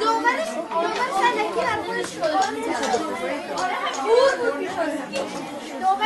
دومنش دومن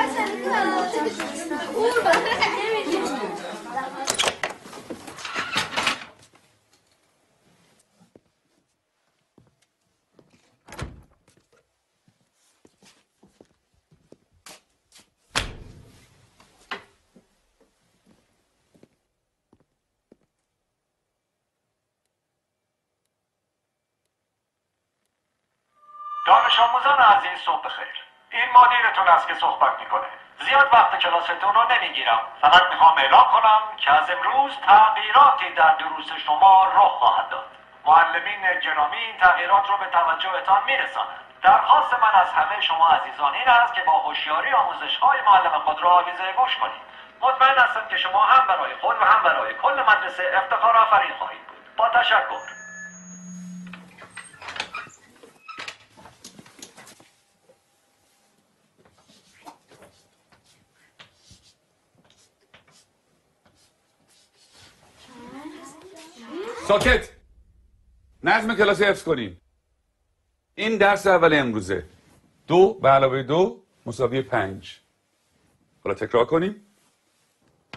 دانش آموزان عزیز صبح بخیر. این مدیرتون است که صحبت می‌کنه. زیاد وقت کلاستون رو نمی‌گیرم. فقط می‌خوام اعلام کنم که از امروز تغییراتی در دروس شما رخ خواهد داد. معلمین گرامی این تغییرات رو به توجهتان میرسانند. درخواست من از همه شما عزیزان این است که با هوشیاری آموزش های معلم خود را آویزه گوش کنید. مطمئن هستم که شما هم برای خود و هم برای کل مدرسه افتخار آفرین خواهید بود. با تشکر. ساکت. نظم کلاس حفظ کنیم. این درس اول امروزه. دو به علاوه دو مساوی پنج. حالا تکرار کنیم.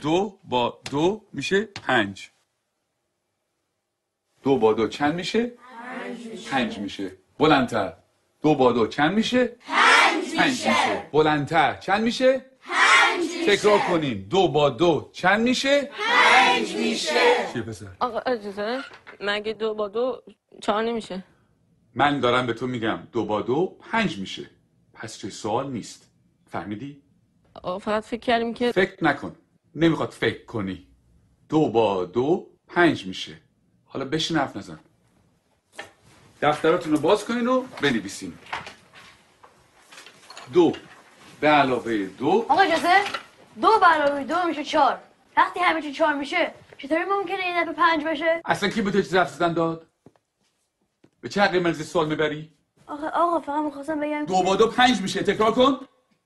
دو با دو میشه پنج. دو با دو چند میشه؟ پنج میشه. بلندتر. دو با دو چند میشه؟ پنج میشه. بلندتر. چند میشه؟ تکرار کنیم. دو با دو چند میشه؟ پنج میشه. چیه پسر؟ آقا اجازه. مگه دو با دو چهار نمیشه؟ من دارم به تو میگم دو با دو پنج میشه. پس چه سوال نیست. فهمیدی؟ آقا فقط فکر کردیم که فکر نکن. نمی‌خواد فکر کنی. دو با دو پنج میشه. حالا بشین حرف نزن. دفتراتون رو باز کنین و بنویسین. دو. به علاوه دو. آقا اجازه؟ دو برابر دو میشه چهار. وقتی همه چی چهار میشه چطوری ممکنه این دفعه پنج بشه؟ اصلا کی به تو چیز داد؟ به چه حقی مرزی سوال می‌بری؟ آقا آقا فقط می‌خواستم بگم دو با دو پنج میشه تکرار کن.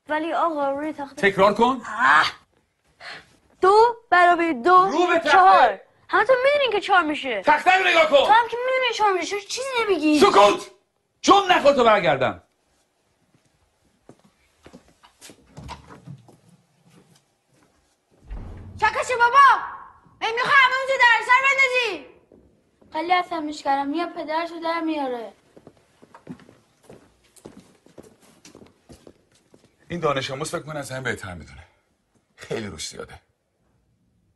ولی آقا روی تخته تکرار کن. دو برابر دو رو به. چهار. همه تو می‌دونین که چهار میشه. تخته رو نگاه تو کن هم که می‌دونی چهار میشه چیزی نمیگی؟ سکوت! چون نخور تو برگردم. چکش بابا؟ ای می‌خوای همه تو در سر بندازی؟ خیلی عصبیش کردم یا پدرشو در میاره. این دانش آموز فکر کنه از همه بهتر می‌دونه. خیلی روش زیاده.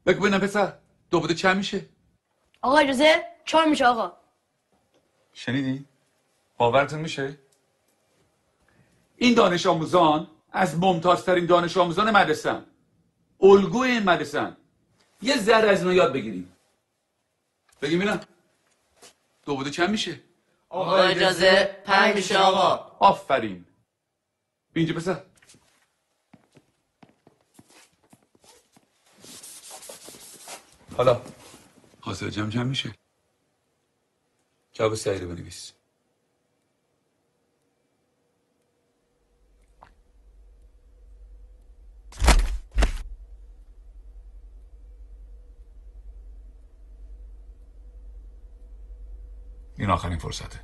بگو ببینم پسر دو بوده چند میشه؟ آقا اجازه؟ چهار میشه آقا. شنیدی؟ باورتون میشه؟ این دانش آموزان از ممتازترین دانش آموزان مدرسه الگوی این مدرسه یه ذره از اینا یاد بگیریم. بگیم اینا. دو بوده چند میشه؟ آقا اجازه پنج میشه آقا. آفرین. اینجا پسر. حالا. حاصل جمع چند میشه. جواب سعی رو بنویس. این آخرین فرصته.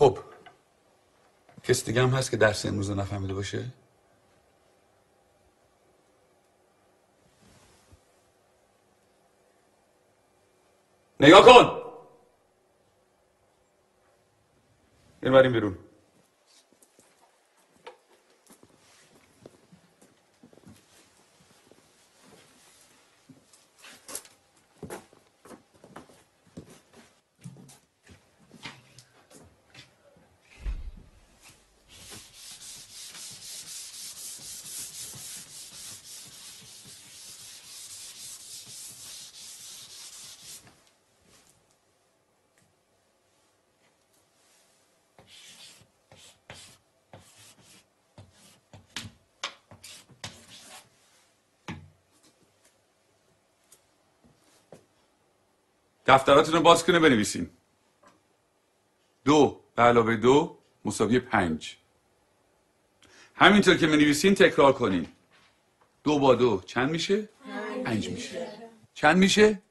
خب کس دیگه هم هست که درس امروز رو نفهمیده باشه؟ نگاه کن! این بریم بیرون دفتراتون رو باز کنه بنویسین دو به علاوه دو مساوی پنج همینطور که منویسین تکرار کنین دو با دو چند میشه؟ پنج میشه چند میشه؟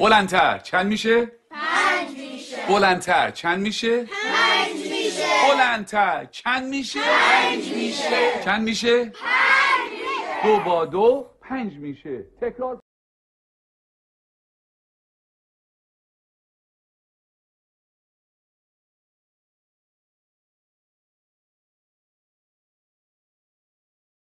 بلندتر چند میشه؟ بلندتر چند میشه؟ پنج میشه بلندتر چند میشه؟ پنج میشه چند میشه؟ پنج میشه دو با دو پنج میشه تکرار